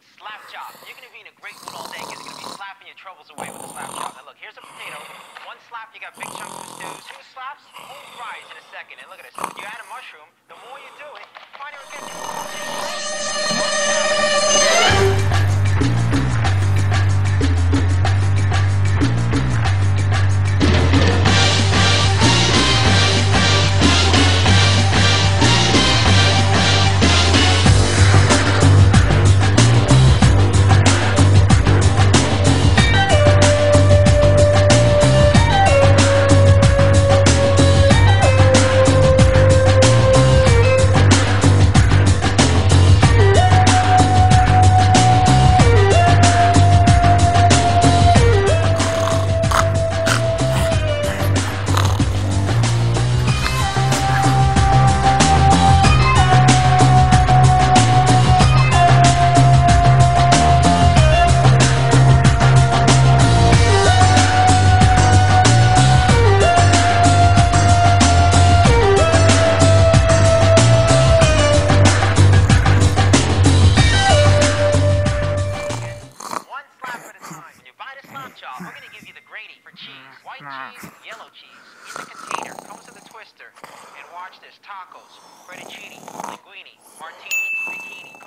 with slap chop. You're gonna be in a great mood all day because you're gonna be slapping your troubles away with the slap chop. Now look, here's a potato. One slap, you got big chunks of stew. Two slaps, whole fries in a second. And look at this. You add a mushroom. The more you do it, the finer it gets. The we're gonna give you the Graty for cheese. Mm, White mm. cheese, yellow cheese. In the container, comes with a twister. And watch this, tacos, fettuccine, linguine, martini, bikini. Comes with two